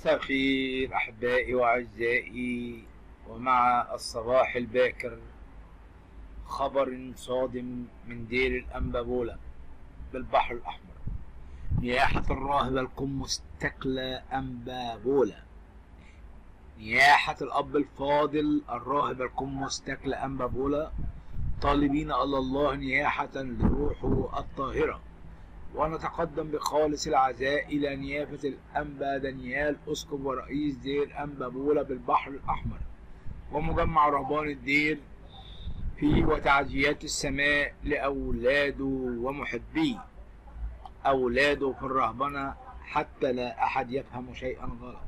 مساء الخير أحبائي وأعزائي ومع الصباح الباكر خبر صادم من دير الأنبابولة بالبحر الأحمر. نياحة الراهبة القمص تكلى أنبابولة. نياحة الأب الفاضل الراهب القمص تكلى أنبابولة. طالبين على الله نياحة لروحه الطاهرة. ونتقدم بخالص العزاء إلى نيافة الأنبا دانيال أسقف ورئيس دير أنبا بولا بالبحر الأحمر. ومجمع رهبان الدير في وتعزيات السماء لأولاده ومحبيه. أولاده في الرهبنة حتى لا أحد يفهم شيئا غلط.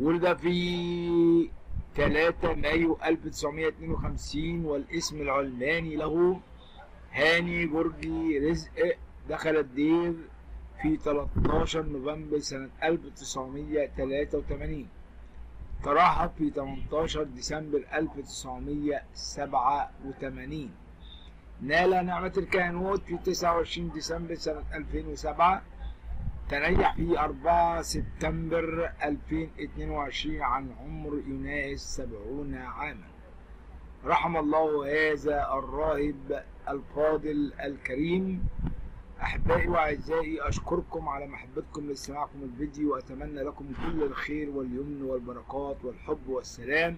ولد في 3 مايو 1952 والاسم العلماني له هاني جورجي رزق دخل الدير في 13 نوفمبر سنة 1983 ترحب في 18 ديسمبر 1987 نال نعمة الكهنوت في 29 ديسمبر سنة 2007 تنيح في 4 سبتمبر 2022 عن عمر يناهز 70 عاما. رحم الله هذا الراهب الفاضل الكريم. أحبائي وأعزائي أشكركم على محبتكم لاستماعكم الفيديو وأتمنى لكم كل الخير واليمن والبركات والحب والسلام.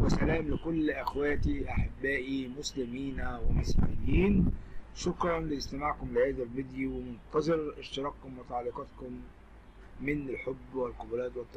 وسلام لكل أخواتي أحبائي مسلمين ومسيحيين. شكرا لاستماعكم لهذا الفيديو. ومنتظر اشتراككم وتعليقاتكم من الحب والقبلات والتقدير